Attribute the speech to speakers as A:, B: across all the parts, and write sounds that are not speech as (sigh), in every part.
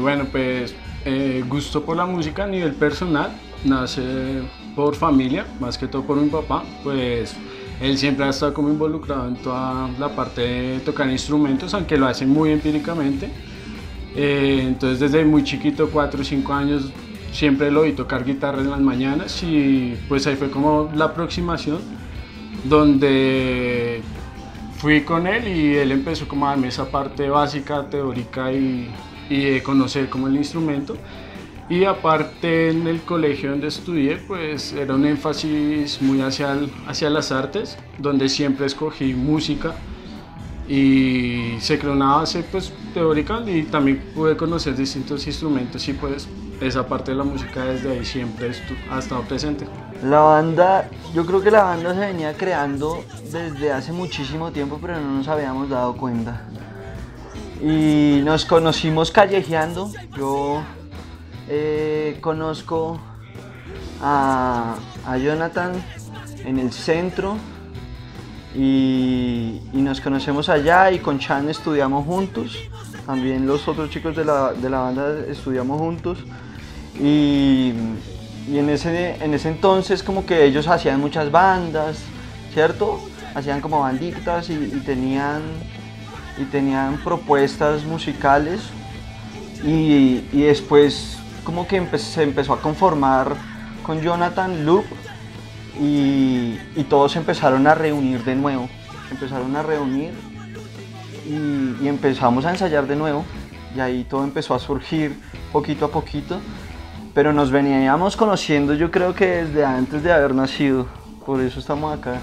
A: bueno, pues eh, gusto por la música a nivel personal nace por familia, más que todo por mi papá, pues él siempre ha estado como involucrado en toda la parte de tocar instrumentos, aunque lo hace muy empíricamente. Eh, entonces desde muy chiquito, 4 o 5 años, siempre lo vi tocar guitarra en las mañanas y pues ahí fue como la aproximación donde fui con él y él empezó como a darme esa parte básica, teórica y, y de conocer como el instrumento. Y aparte en el colegio donde estudié, pues era un énfasis muy hacia, hacia las artes, donde siempre escogí música y se creó una base pues teórica y también pude conocer distintos instrumentos y pues esa parte de la música desde ahí siempre ha estado presente.
B: La banda, yo creo que la banda se venía creando desde hace muchísimo tiempo pero no nos habíamos dado cuenta. Y nos conocimos callejeando, yo eh, conozco a, Jonathan en el centro y, nos conocemos allá y con Chan estudiamos juntos. También los otros chicos de la, banda estudiamos juntos. Y, en, ese, en ese entonces como que ellos hacían muchas bandas, ¿cierto? Hacían como banditas y, tenían, y tenían propuestas musicales. Y, y después como que se empezó a conformar con Jonathan Loop y, todos empezaron a reunir de nuevo. Empezaron a reunir y, empezamos a ensayar de nuevo. Y ahí todo empezó a surgir poquito a poquito. Pero nos veníamos conociendo yo creo que desde antes de haber nacido, por eso estamos acá.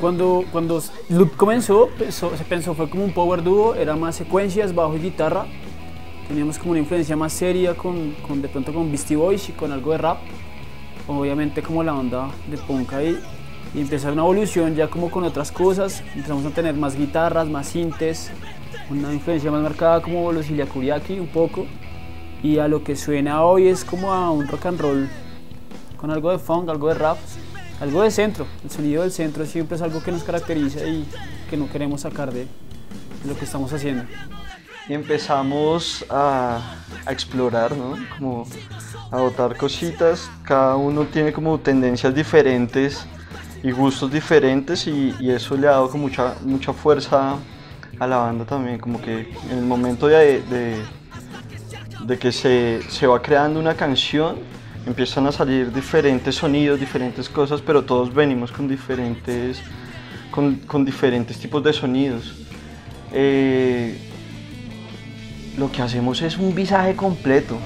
C: Cuando, cuando Loop comenzó, se pensó fue como un power duo, era más secuencias, bajo y guitarra, teníamos como una influencia más seria con, con, de pronto con Beastie Boys y con algo de rap, obviamente como la onda de punk ahí, y empezó una evolución ya como con otras cosas, empezamos a tener más guitarras, más sintes, una influencia más marcada como los Ilya Kuriaki un poco, y a lo que suena hoy es como a un rock and roll con algo de funk, algo de rap, algo de centro, el sonido del centro siempre es algo que nos caracteriza y que no queremos sacar de lo que estamos haciendo
B: y empezamos a, explorar, ¿no? Como a botar cositas. Cada uno tiene como tendencias diferentes y gustos diferentes y, eso le ha dado con mucha, mucha fuerza a la banda también. Como que en el momento de, de, que se, se va creando una canción, empiezan a salir diferentes sonidos, diferentes cosas, pero todos venimos con diferentes, con, con diferentes tipos de sonidos. Eh, lo que hacemos es un visaje completo,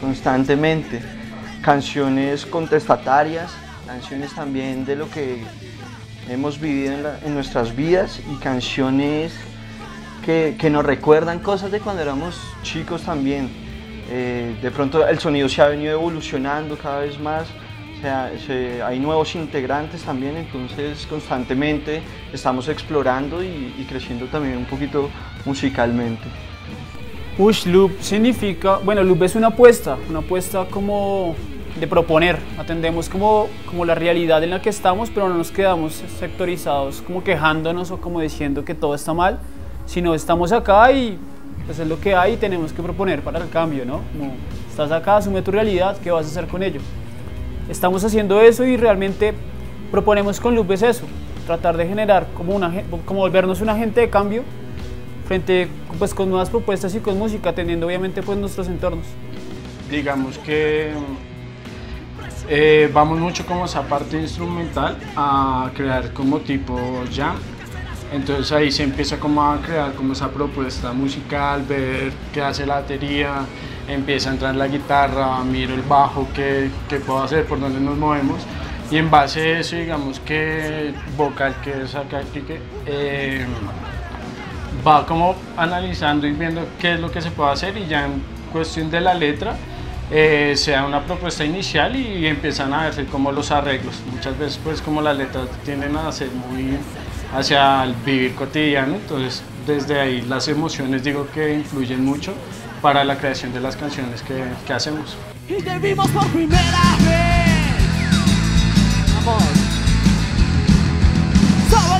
B: constantemente. Canciones contestatarias, canciones también de lo que hemos vivido en, nuestras vidas y canciones que, nos recuerdan cosas de cuando éramos chicos también. Eh, de pronto el sonido se ha venido evolucionando cada vez más, hay nuevos integrantes también, entonces constantemente estamos explorando y creciendo también un poquito musicalmente.
C: Push Loop significa, bueno, Loop es una apuesta, una apuesta como de proponer. Atendemos como, como la realidad en la que estamos, pero no nos quedamos sectorizados como quejándonos o como diciendo que todo está mal, sino estamos acá y pues es lo que hay y tenemos que proponer para el cambio, ¿no? Como estás acá, asume tu realidad, ¿qué vas a hacer con ello? Estamos haciendo eso y realmente proponemos con Loop es eso, tratar de generar como, una, como volvernos un agente de cambio frente pues con nuevas propuestas y con música, atendiendo obviamente pues nuestros entornos.
A: Digamos que eh, vamos mucho como esa parte instrumental a crear como tipo jam. Entonces ahí se empieza como a crear como esa propuesta musical, ver qué hace la batería, empieza a entrar la guitarra, miro el bajo, qué, qué puedo hacer, por dónde nos movemos. Y en base a eso, digamos que vocal que saca aquí, eh, va como analizando y viendo qué es lo que se puede hacer y ya en cuestión de la letra eh, se da una propuesta inicial y, empiezan a verse como los arreglos. Muchas veces pues como las letras tienden a ser muy hacia el vivir cotidiano, entonces desde ahí las emociones digo que influyen mucho para la creación de las canciones que, que hacemos.
D: Y te vimos por primera vez. Vamos.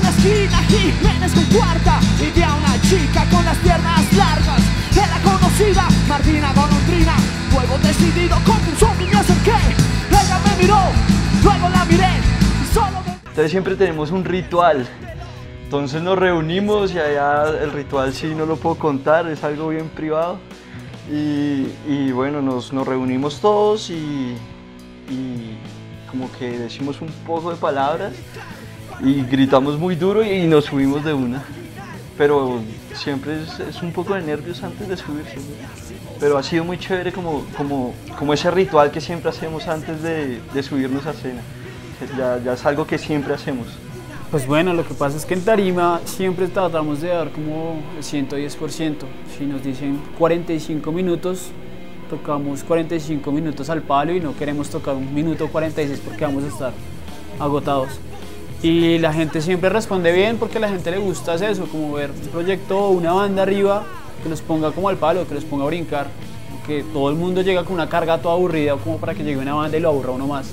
D: la esquina, Jiménez con cuarta y vi a una chica con las piernas largas. Era desconocida, Martina Golondrina, fuego decidido un me acerqué. Ella me miró, luego la miré.
B: Entonces siempre tenemos un ritual. Entonces nos reunimos y allá el ritual sí no lo puedo contar, es algo bien privado. Y, y bueno, nos, nos reunimos todos y, y como que decimos un poco de palabras y gritamos muy duro y nos subimos de una. Pero siempre es, un poco de nervios antes de subirse. Pero ha sido muy chévere como, como, como ese ritual que siempre hacemos antes de, de subirnos a escena. Ya, ya es algo que siempre hacemos.
C: Pues bueno, lo que pasa es que en tarima siempre tratamos de dar como el 110%. Si nos dicen 45 minutos, tocamos 45 minutos al palo y no queremos tocar un minuto 46 porque vamos a estar agotados. Y la gente siempre responde bien porque a la gente le gusta hacer eso, como ver un proyecto o una banda arriba que los ponga como al palo, que los ponga a brincar. Que todo el mundo llega con una carga toda aburrida como para que llegue una banda y lo aburra uno más.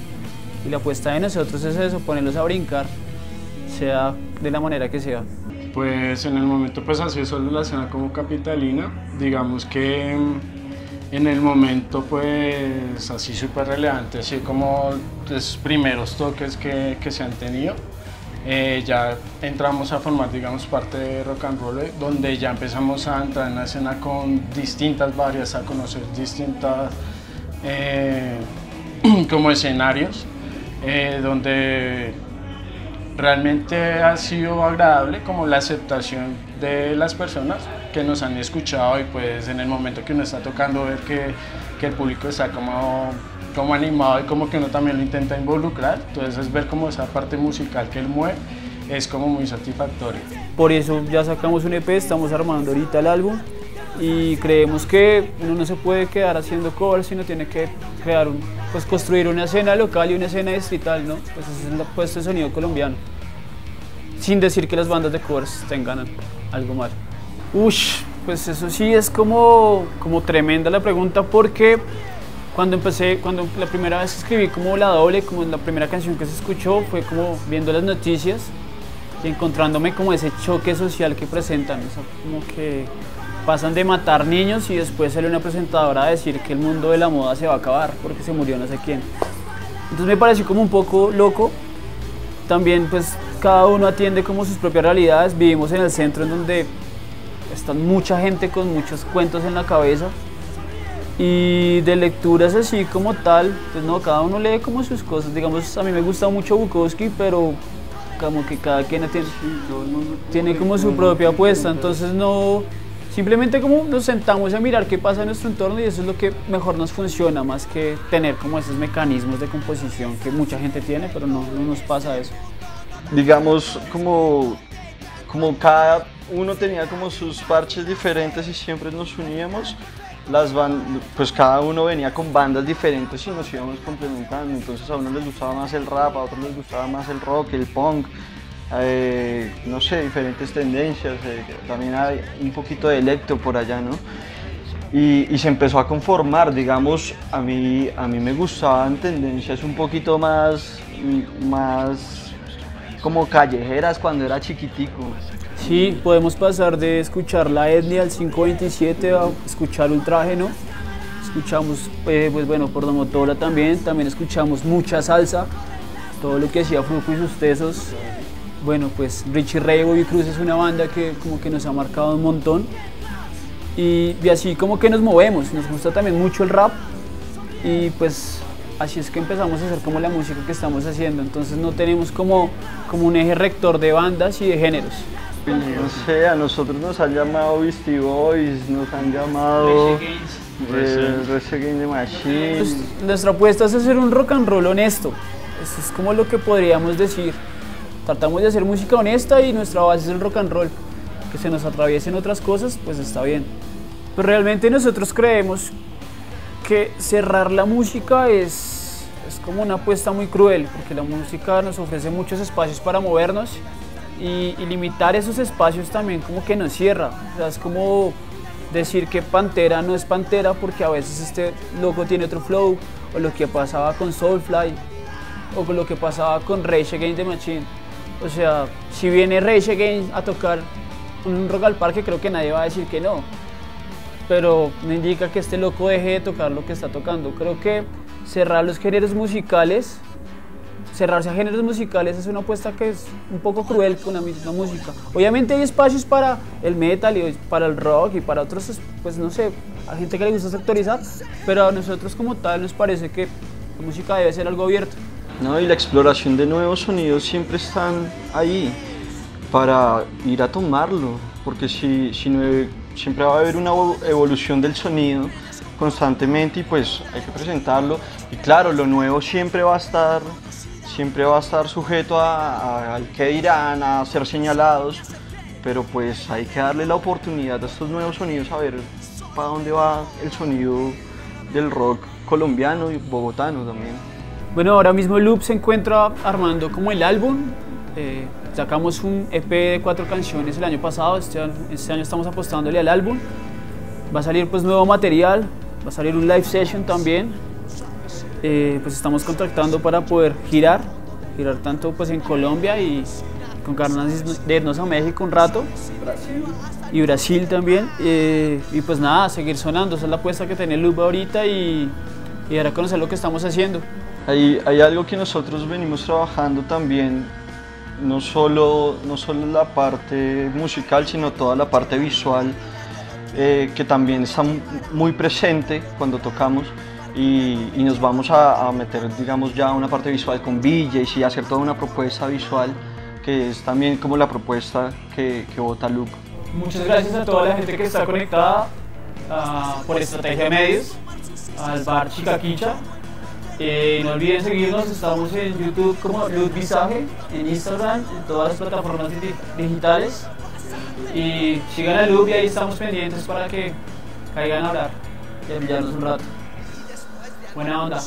C: Y la apuesta de nosotros es eso, ponerlos a brincar, sea de la manera que sea.
A: Pues en el momento pues así solo la escena como capitalina, digamos que mm, en el momento pues así súper relevante, así como los primeros toques que, que se han tenido, eh, ya entramos a formar digamos parte de rock and roll, eh, donde ya empezamos a entrar en la escena con distintas varias, a conocer distintas eh, (clears throat) como escenarios, donde realmente ha sido agradable como la aceptación de las personas que nos han escuchado y pues en el momento que uno está tocando ver que, que el público está como, como animado y como que uno también lo intenta involucrar, entonces ver como esa parte musical que él mueve es como muy satisfactorio.
C: Por eso ya sacamos un EP, estamos armando ahorita el álbum y creemos que uno no se puede quedar haciendo covers, sino tiene que crear un, pues construir una escena local y una escena distrital, ¿no? Pues ese es el sonido colombiano. Sin decir que las bandas de covers tengan algo mal. Ush, pues eso sí es como, como tremenda la pregunta porque cuando empecé, cuando la primera vez escribí como la doble, como la primera canción que se escuchó fue como viendo las noticias y encontrándome como ese choque social que presentan, como que pasan de matar niños y después sale una presentadora a decir que el mundo de la moda se va a acabar porque se murió no sé quién. Entonces me pareció como un poco loco. También pues cada uno atiende como sus propias realidades. Vivimos en el centro en donde está mucha gente con muchos cuentos en la cabeza. Y de lecturas así como tal, pues no, cada uno lee como sus cosas. Digamos, a mí me gusta mucho Bukowski, pero como que cada quien tiene, tiene como su propia apuesta. Entonces no, Simplemente como nos sentamos a mirar qué pasa en nuestro entorno y eso es lo que mejor nos funciona, más que tener como esos mecanismos de composición que mucha gente tiene, pero no, no nos pasa eso.
B: digamos, como, como cada uno tenía como sus parches diferentes y siempre nos uníamos, las pues cada uno venía con bandas diferentes y nos íbamos complementando. Entonces a uno les gustaba más el rap, a otros les gustaba más el rock, el punk, eh, no sé, diferentes tendencias. eh, también hay un poquito de electro por allá, ¿no? Y, y se empezó a conformar, digamos, a mí, a mí me gustaban tendencias un poquito más, más como callejeras cuando era chiquitico.
C: Sí, podemos pasar de escuchar la etnia al 527 a escuchar ultrágeno. Escuchamos, eh, pues bueno, por Domotola también, también escuchamos mucha salsa, todo lo que hacía Fruco y sus tesos. Bueno, pues Richie Ray Bobby Cruz es una banda que como que nos ha marcado un montón. Y, y así como que nos movemos, nos gusta también mucho el rap y pues así es que empezamos a hacer como la música que estamos haciendo. Entonces no tenemos como, como un eje rector de bandas y de géneros.
B: No sé, a nosotros nos han llamado Beastie Boys, nos han llamado eh, Rage Against the Machine.
C: Pues, nuestra apuesta es hacer un rock and roll honesto. Eso es como lo que podríamos decir. Tratamos de hacer música honesta y nuestra base es el rock and roll. Que se nos atraviesen otras cosas, pues está bien. Pero realmente nosotros creemos que cerrar la música es, es como una apuesta muy cruel, porque la música nos ofrece muchos espacios para movernos y, y limitar esos espacios también como que nos cierra. O sea, es como decir que Pantera no es Pantera porque a veces este loco tiene otro flow, o lo que pasaba con Soulfly, o con lo que pasaba con Rage Against the Machine. O sea, si viene Rage Against a tocar un rock al parque, creo que nadie va a decir que no. pero no indica que este loco deje de tocar lo que está tocando. Creo que cerrar los géneros musicales, cerrarse a géneros musicales es una apuesta que es un poco cruel con la misma música. Obviamente hay espacios para el metal y para el rock y para otros, pues no sé, a gente que le gusta sectorizar, pero a nosotros como tal nos parece que la música debe ser algo abierto.
B: No, y la exploración de nuevos sonidos siempre están ahí para ir a tomarlo, porque si, siempre va a haber una evolución del sonido constantemente y pues hay que presentarlo. Y claro, lo nuevo siempre va a estar, siempre va a estar sujeto al que dirán, a ser señalados, pero pues hay que darle la oportunidad a estos nuevos sonidos a ver para dónde va el sonido del rock colombiano y bogotano también.
C: Bueno, ahora mismo Loop se encuentra armando como el álbum. Eh, sacamos un EP de cuatro canciones el año pasado, este, este, año estamos apostándole al álbum. Va a salir pues nuevo material, va a salir un live session también. Eh, pues estamos contactando para poder girar, girar tanto pues en Colombia y con ganas de irnos a México un rato. Y Brasil también. Eh, y pues nada, seguir sonando, esa es la apuesta que tiene Loop ahorita y, y ahora conocer lo que estamos haciendo.
B: Hay, hay algo que nosotros venimos trabajando también, no solo, no solo la parte musical, sino toda la parte visual, eh, que también está muy presente cuando tocamos. Y, nos vamos a, meter, digamos, ya una parte visual con DJs y hacer toda una propuesta visual que es también como la propuesta que, vota Loop.
C: Muchas gracias a toda la gente que está conectada uh, por Estrategia Medios, al bar Chicaquicha, eh, no olviden seguirnos, estamos en YouTube como Luz Visaje, en Instagram, en todas las plataformas digitales. Y sigan a Luz y ahí estamos pendientes para que caigan a hablar y enviarnos un rato. Buena onda.